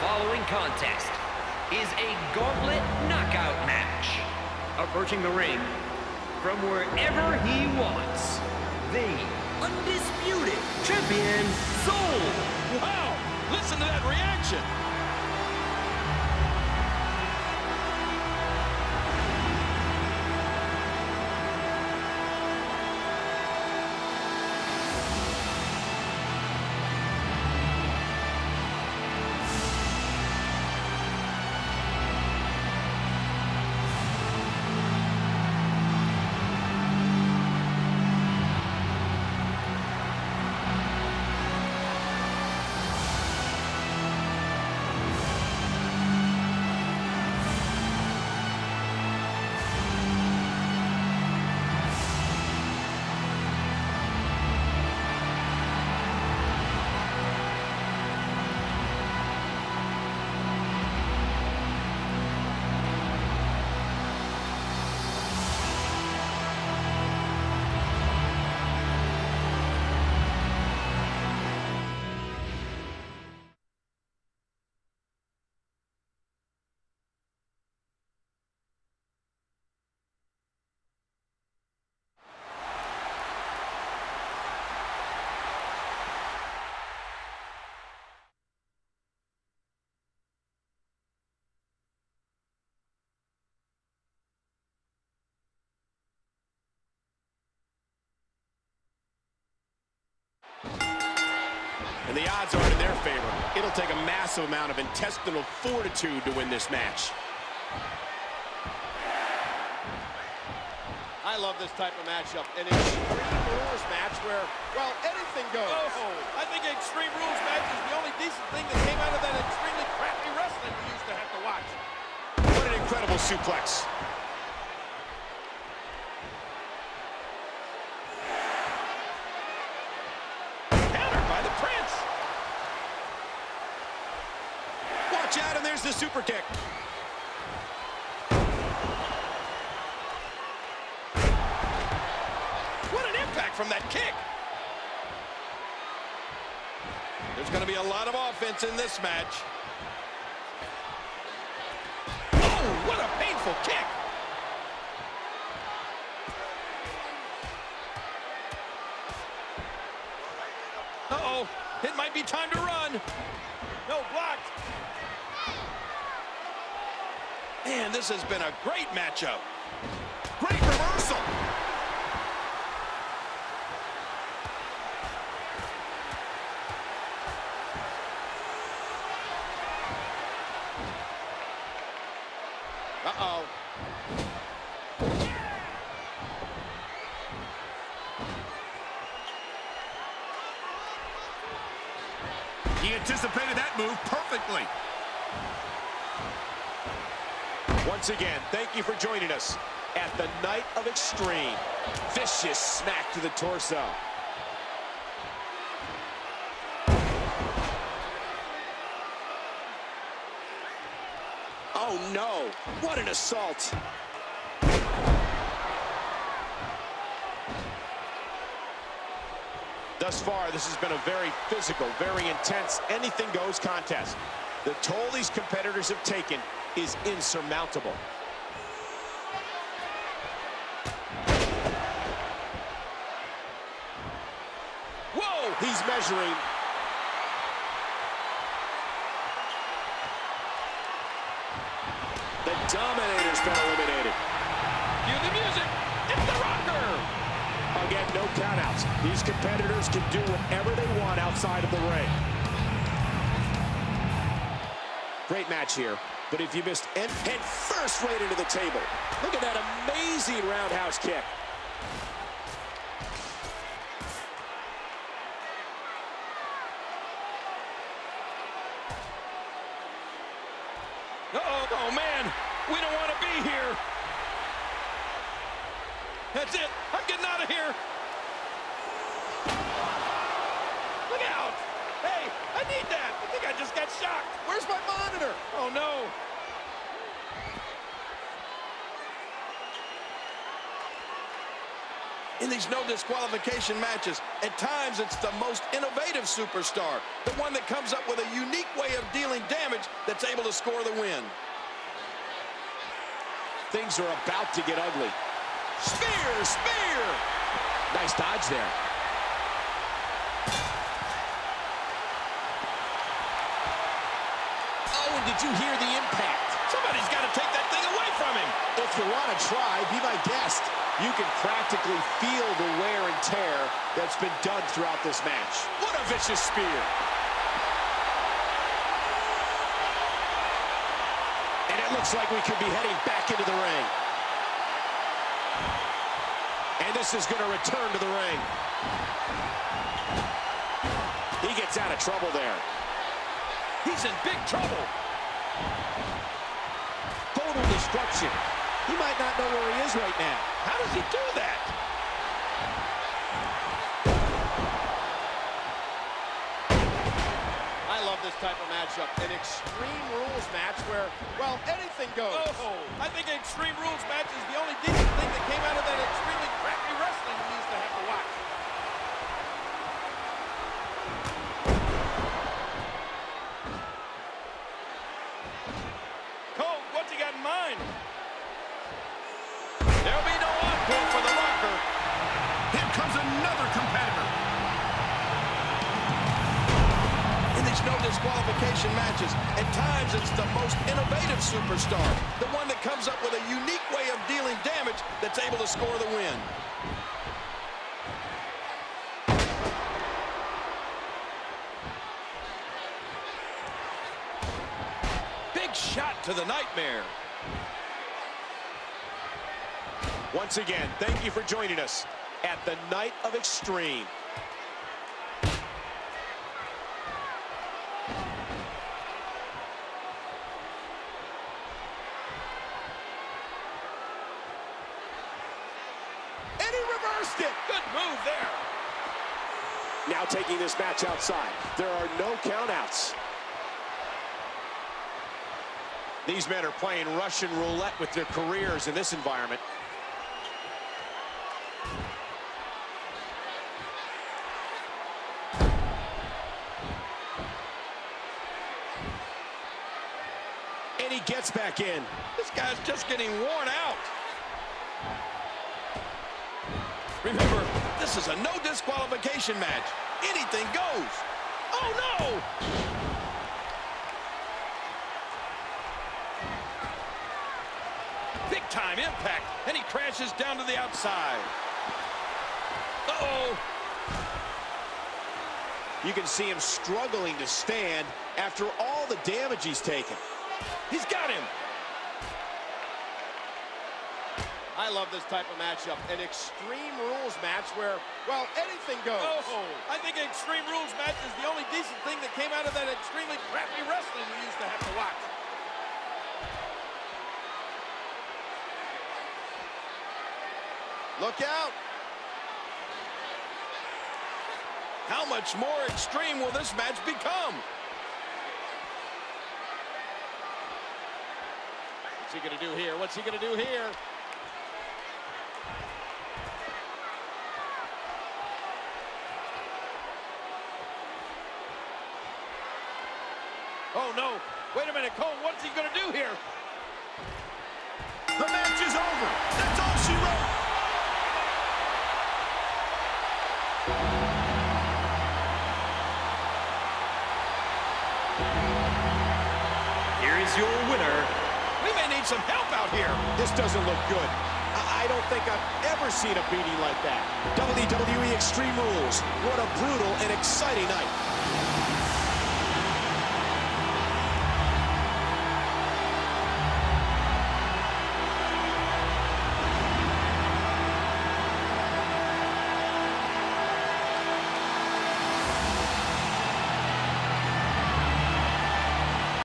following contest is a gauntlet knockout match. Approaching the ring from wherever he wants, the undisputed champion, Soul. Wow! Listen to that reaction! And the odds are in their favor. It'll take a massive amount of intestinal fortitude to win this match. I love this type of matchup. An Extreme Rules match where, well, anything goes. Oh, I think Extreme Rules match is the only decent thing that came out of that extremely crappy wrestling we used to have to watch. What an incredible suplex. Countered by the Prince. Watch out, and there's the super kick. What an impact from that kick. There's going to be a lot of offense in this match. Oh, what a painful kick. Uh-oh, it might be time to run. No, blocked. Man, this has been a great matchup. Great reversal. Uh-oh. He anticipated that move perfectly. Once again, thank you for joining us at the Night of Extreme. Vicious smack to the torso. Oh no, what an assault. Thus far, this has been a very physical, very intense, anything-goes contest. The toll these competitors have taken is insurmountable. Whoa, he's measuring. The Dominator's been eliminated. Cue the music. It's the rocker. Again, no countouts. These competitors can do whatever they want outside of the ring. Great match here. But if you missed and head first right into the table. Look at that amazing roundhouse kick. Uh-oh, oh man, we don't want to be here. That's it, I'm getting out of here. Look out. Hey, I need that. I think I just got shocked. Where's my monitor? Oh no. In these no disqualification matches, at times it's the most innovative superstar, the one that comes up with a unique way of dealing damage that's able to score the win. Things are about to get ugly. Spear, spear! Nice dodge there. Oh, and did you hear the impact? Somebody's got to take that thing away from him. If you want to try, be my guest. You can practically feel the wear and tear that's been done throughout this match. What a vicious spear. And it looks like we could be heading back into the ring. And this is going to return to the ring. He gets out of trouble there. He's in big trouble. Total destruction. He might not know where he is right now. How does he do that? I love this type of matchup. An Extreme Rules match where, well, anything goes. Oh, I think an Extreme Rules match is the only decent thing that came out of that extremely crappy wrestling we used to have to watch. Matches, at times it's the most innovative superstar, the one that comes up with a unique way of dealing damage that's able to score the win. Big shot to the nightmare. Once again, thank you for joining us at the Night of Extreme. And he reversed it. Good move there. Now taking this match outside. There are no countouts. These men are playing Russian roulette with their careers in this environment. And he gets back in. This guy's just getting worn out. This is a no disqualification match. Anything goes. Oh, no! Big time impact, and he crashes down to the outside. Uh-oh. You can see him struggling to stand after all the damage he's taken. He's got him. I love this type of matchup. An Extreme Rules match where, well, anything goes. Oh, I think an Extreme Rules match is the only decent thing that came out of that extremely crappy wrestling we used to have to watch. Look out. How much more extreme will this match become? What's he going to do here? What's he going to do here? Oh, no. Wait a minute, Cole. What's he going to do here? The match is over. That's all she wrote. Here is your winner, We may need some help out here. This doesn't look good. I, I don't think I've ever seen a beating like that. WWE Extreme Rules. What a brutal and exciting night.